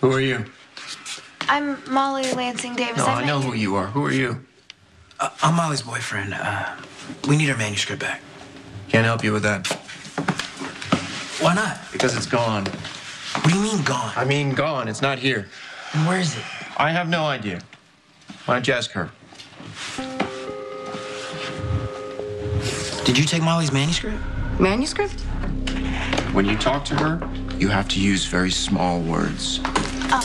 Who are you? I'm Molly Lansing Davis. No, I met know who you are. Who are you? Uh, I'm Molly's boyfriend. Uh, we need our manuscript back. Can't help you with that Why not? because it's gone. What do you mean gone? I mean, gone. It's not here. And where is it? I have no idea. Why don't you ask her? Did you take Molly's manuscript? Manuscript? When you talk to her, you have to use very small words. Uh,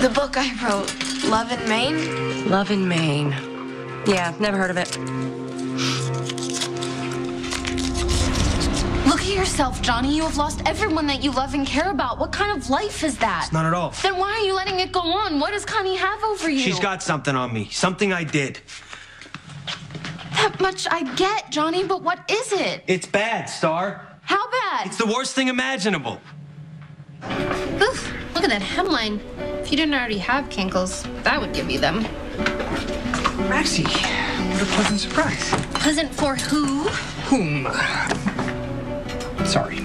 the book I wrote, Love in Maine. Love in Maine. Yeah, never heard of it. Look at yourself, Johnny. You have lost everyone that you love and care about. What kind of life is that? Not at all. Then why are you letting it go on? What does Connie have over you? She's got something on me. Something I did. that much I get, Johnny, but what is it? It's bad, Starr. How bad? It's the worst thing imaginable. Oof, look at that hemline. If you didn't already have kinkles, that would give you them. Maxie, what a pleasant surprise. Pleasant for who? Whom? Sorry.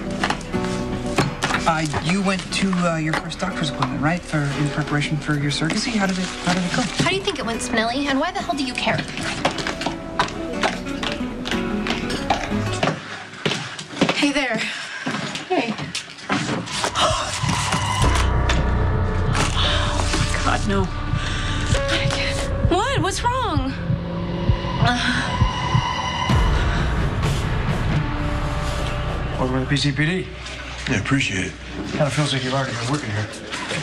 Uh, you went to uh, your first doctor's appointment, right? For in preparation for your surrogacy. How did it? How did it go? How do you think it went, Spinelli? And why the hell do you care? What's wrong? Welcome to the PCPD. Yeah, appreciate it. Kind of feels like you've already been working here.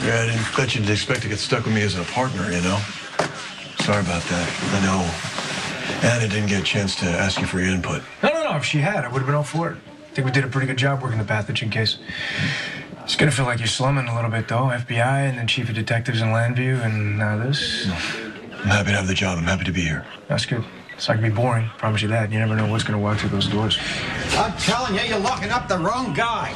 Yeah, I didn't bet you'd expect to get stuck with me as a partner, you know? Sorry about that. I know Anna didn't get a chance to ask you for your input. No, no, no. If she had, I would have been all for it. I think we did a pretty good job working the pathogen case. It's gonna feel like you're slumming a little bit, though. FBI and then chief of detectives in Llanview, and now this. I'm happy to have the job. I'm happy to be here. That's good. It's not gonna be boring. Promise you that. You never know what's gonna walk through those doors. I'm telling you, you're locking up the wrong guy.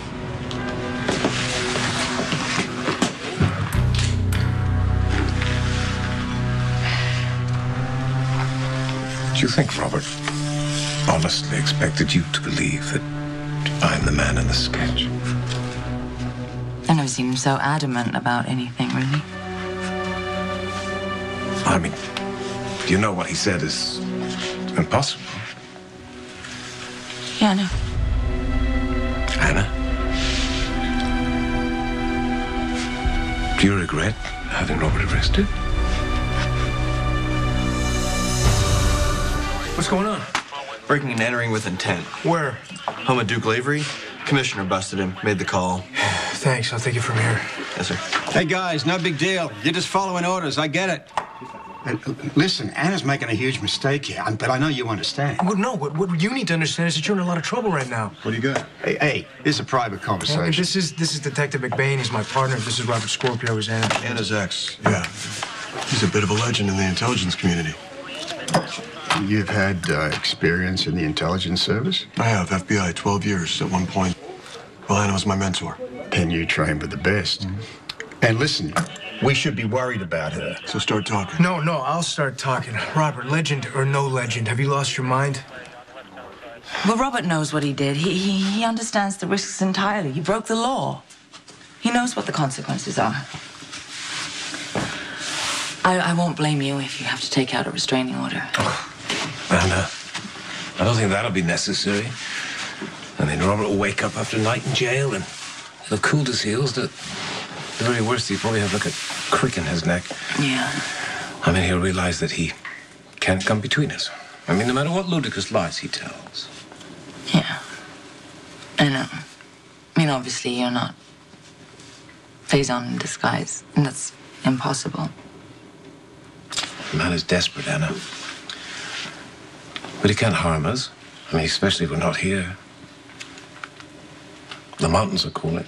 Do you think Robert honestly expected you to believe that I'm the man in the sketch? I never seen him so adamant about anything, really. I mean, do you know what he said is impossible. Yeah, I know. Anna? Do you regret having Robert arrested? What's going on? Breaking and entering with intent. Where? Home of Duke Lavery. Commissioner busted him, made the call. Thanks. I'll take it from here. Yes, sir. Hey, guys, no big deal. You're just following orders. I get it. Uh, listen, Anna's making a huge mistake here, but I know you understand. Well, no, what, what you need to understand is that you're in a lot of trouble right now. What do you got? Hey, hey, this is a private Hey, conversation. this is this is Detective McBain. He's my partner. This is Robert Scorpio. His Anna. Anna's ex. Yeah. He's a bit of a legend in the intelligence community. You've had uh, experience in the intelligence service? I have. FBI, 12 years at one point. Well, Anna was my mentor. Then you trained with the best. And listen, we should be worried about her. So start talking. No, no, I'll start talking. Robert, legend or no legend, have you lost your mind? Well, Robert knows what he did. He, he, he understands the risks entirely. He broke the law. He knows what the consequences are. I, I won't blame you if you have to take out a restraining order. Oh, Anna, I don't think that'll be necessary. I mean, Robert will wake up after a night in jail and he'll have cooled his heels. The, the very worst, he'll probably have like a crick in his neck. Yeah. I mean, he'll realize that he can't come between us. I mean, no matter what ludicrous lies he tells. Yeah. I know. Um, I mean, obviously, you're not Faison in disguise, and that's impossible. The man is desperate, Anna. But he can't harm us. I mean, especially if we're not here. The mountains are calling.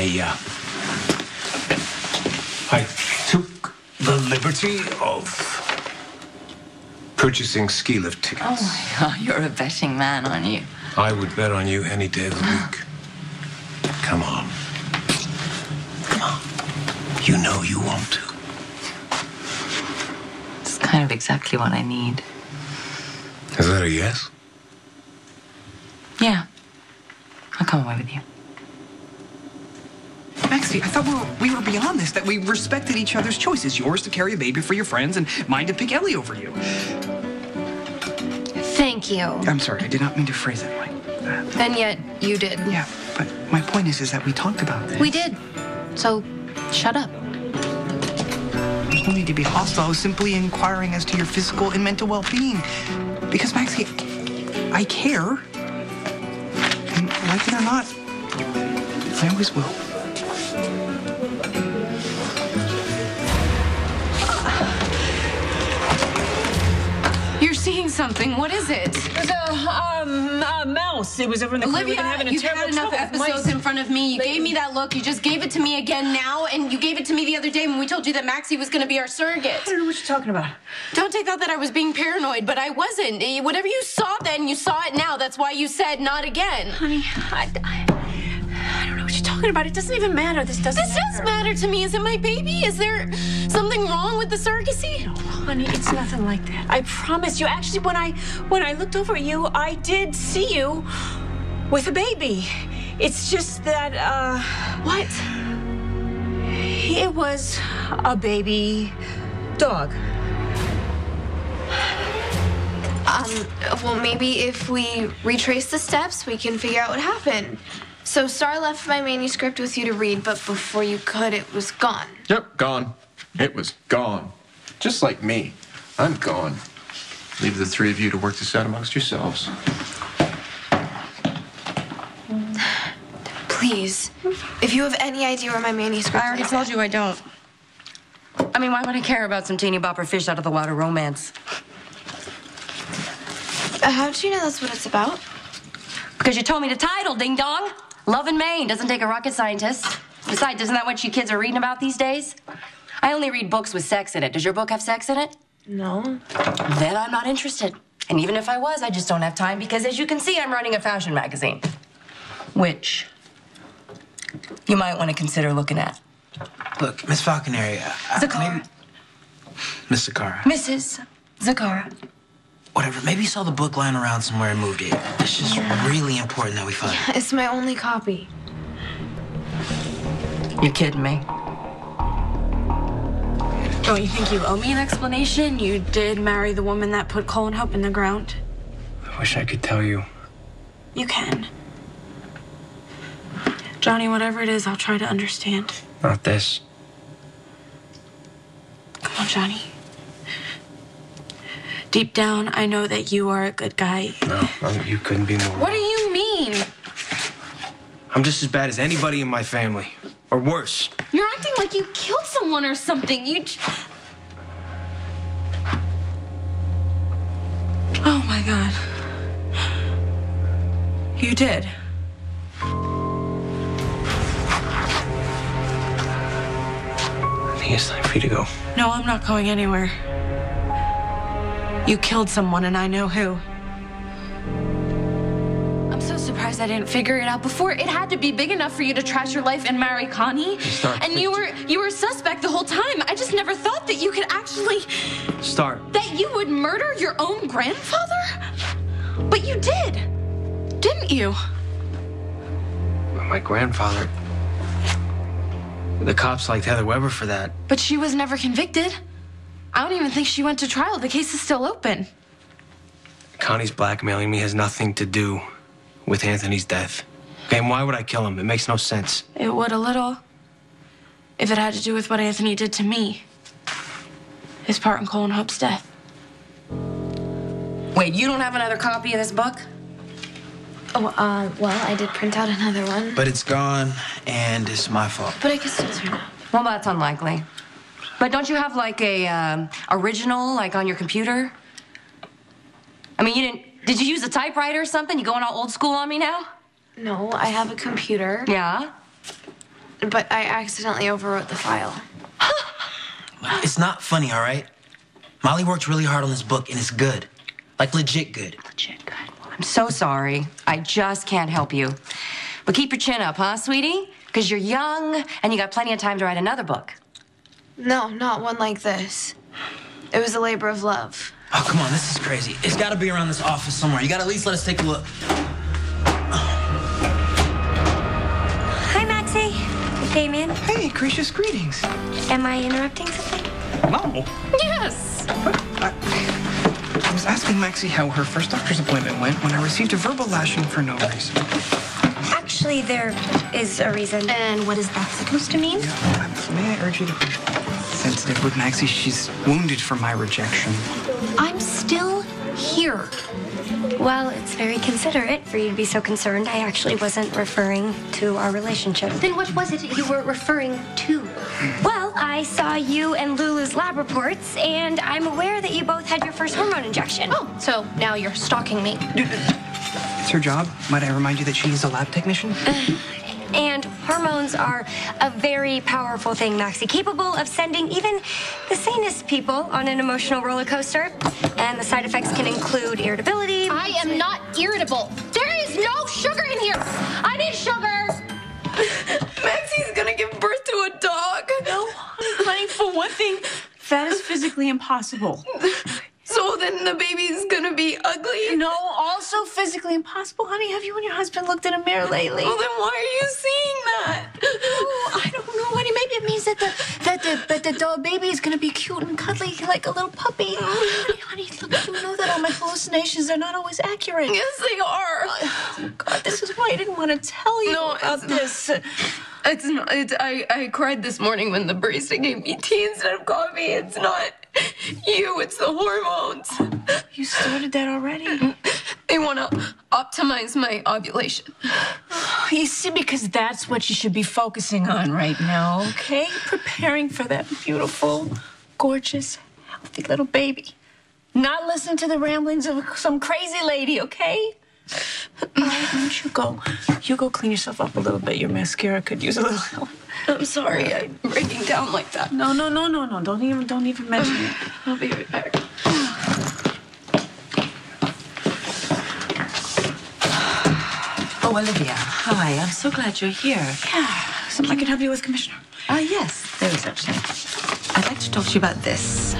I, uh, I took the liberty of purchasing ski lift tickets. Oh my God, you're a betting man, aren't you? I would bet on you any day of the week. Come on. Come on. You know you want to. It's kind of exactly what I need. Is that a yes? Yeah. I'll come away with you. I thought we were, we were beyond this, that we respected each other's choices. Yours to carry a baby for your friends, and mine to pick Ellie over you. Thank you. I'm sorry, I did not mean to phrase it like that. And yet, you did. Yeah, but my point is, is that we talked about this. We did. So, shut up. There's no need to be hostile. I was simply inquiring as to your physical and mental well-being. Because, Maxie, I care. And like it or not, I always will. You're seeing something. What is it? It was a, um, a mouse. It was over in the corner. We've Olivia, been having a you've terrible had enough episodes mice. in front of me. You gave me that look. You just gave it to me again now, and you gave it to me the other day when we told you that Maxie was going to be our surrogate. I don't know what you're talking about. Don't take that that I was being paranoid, but I wasn't. Eh, Whatever you saw then, you saw it now. That's why you said not again. Honey, I, I, I talking about. It doesn't even matter. This doesn't This does matter to me. Is it my baby? Is there something wrong with the surrogacy? Honey, it's nothing like that. I promise you. Actually, when I when I looked over at you, I did see you with a baby. It's just that uh What? It was a baby dog. Um, well, maybe if we retrace the steps, we can figure out what happened. So, Starr left my manuscript with you to read, but before you could, it was gone. Yep, gone. It was gone. Just like me. I'm gone. Leave the three of you to work this out amongst yourselves. Please, if you have any idea where my manuscript is, I already told you I don't. I mean, why would I care about some teeny bopper fish out of the water romance? Uh, how do you know that's what it's about? Because you told me the title, ding dong. Love in Maine doesn't take a rocket scientist. Besides, isn't that what you kids are reading about these days? I only read books with sex in it. Does your book have sex in it? No. Then I'm not interested. And even if I was, I just don't have time because, as you can see, I'm running a fashion magazine. Which you might want to consider looking at. Look, Miss Falconeri, I- I- Zacchara. maybe Miss Zacchara. Mrs. Zacchara. Whatever. Maybe you saw the book lying around somewhere and moved it. It's just really important that we find it. It's my only copy. You're kidding me. Don't you think you owe me an explanation? You did marry the woman that put Cole and Hope in the ground. I wish I could tell you. You can. Johnny, whatever it is, I'll try to understand. Not this. Come on, Johnny. Deep down, I know that you are a good guy. No, I'm, you couldn't be more. What do you mean? I'm just as bad as anybody in my family, or worse. You're acting like you killed someone or something. You. j- Oh my god. You did. I think it's time for you to go. No, I'm not going anywhere. You killed someone, and I know who. I'm so surprised I didn't figure it out before. It had to be big enough for you to trash your life and marry Connie. Starr, And you were you were a suspect the whole time. I just never thought that you could actually Starr, that you would murder your own grandfather. But you did, didn't you? my grandfather. The cops liked Heather Weber for that. But she was never convicted. I don't even think she went to trial. The case is still open. Connie's blackmailing me has nothing to do with Anthony's death. Okay, and why would I kill him? It makes no sense. It would a little. If it had to do with what Anthony did to me. His part in Cole and Hope's death. Wait, you don't have another copy of this book? Oh, uh, well, I did print out another one. But it's gone, and it's my fault. But I can still turn it. Well, that's unlikely. But don't you have like a um, original, like on your computer? I mean, you didn't. Did you use a typewriter or something? You going all old school on me now? No, I have a computer. Yeah. But I accidentally overwrote the file. It's not funny, all right? Molly worked really hard on this book, and it's good. Like, legit good. Legit good. I'm so sorry. I just can't help you. But keep your chin up, huh, sweetie? Because you're young and you got plenty of time to write another book. No, not one like this. It was a labor of love. Oh, come on, this is crazy. It's gotta be around this office somewhere. You gotta at least let us take a look. Hi, Maxie. Damian. Hey, gracious greetings. Am I interrupting something? No. Yes. I was asking Maxie how her first doctor's appointment went when I received a verbal lashing for no reason. Actually, there is a reason. And what is that supposed to mean? May I urge you to be sensitive with Maxie? She's wounded from my rejection. I'm still here. Well, it's very considerate for you to be so concerned. I actually wasn't referring to our relationship. Then what was it you were referring to? Well, I saw you and Lulu's lab reports, and I'm aware that you both had your first hormone injection. Oh, so now you're stalking me. It's her job. Might I remind you that she's a lab technician? Uh, And hormones are a very powerful thing, Maxie, capable of sending even the sanest people on an emotional roller coaster. And the side effects can include irritability. I am not irritable. There is no sugar in here. I need sugar. Maxie's gonna give birth to a dog. No, honey, for one thing, that is physically impossible. Then the baby's gonna be ugly? No, also physically impossible, honey. Have you and your husband looked in a mirror lately? Well, then why are you seeing that? Oh, I don't know, honey. Maybe it means that the that the that the dog baby is gonna be cute and cuddly like a little puppy. honey, honey, look, you know that all my hallucinations are not always accurate. Yes, they are. Oh God, this is why I didn't want to tell you no, about this. It's not. It's, I I cried this morning when the barista gave me tea instead of coffee. It's not you. It's the hormones. You started that already. They want to optimize my ovulation. You see, because that's what you should be focusing on right now. Okay, preparing for that beautiful, gorgeous, healthy little baby. Not listen to the ramblings of some crazy lady. Okay. All right, why don't you go? You go clean yourself up a little bit. Your mascara could use a little help. I'm sorry, I'm breaking down like that. No, no, no, no, no. Don't even, don't even mention it. I'll be right back. Oh, Olivia, hi. I'm so glad you're here. Yeah, something I can help you with, Commissioner. Ah, yes, there is actually. I'd like to talk to you about this.